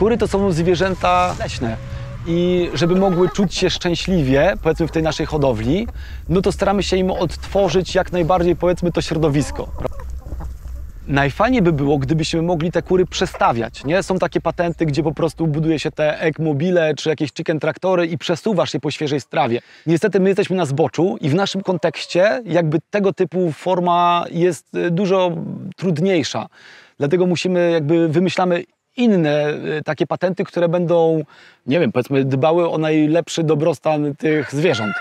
Kury to są zwierzęta leśne i żeby mogły czuć się szczęśliwie, powiedzmy w tej naszej hodowli, no to staramy się im odtworzyć jak najbardziej, powiedzmy, to środowisko. Najfajniej by było, gdybyśmy mogli te kury przestawiać. Nie? Są takie patenty, gdzie po prostu buduje się te ekmobile czy jakieś chicken traktory i przesuwasz je po świeżej strawie. Niestety my jesteśmy na zboczu i w naszym kontekście jakby tego typu forma jest y, dużo trudniejsza. Dlatego musimy jakby wymyślamy inne y, takie patenty, które będą, nie wiem, powiedzmy dbały o najlepszy dobrostan tych zwierząt.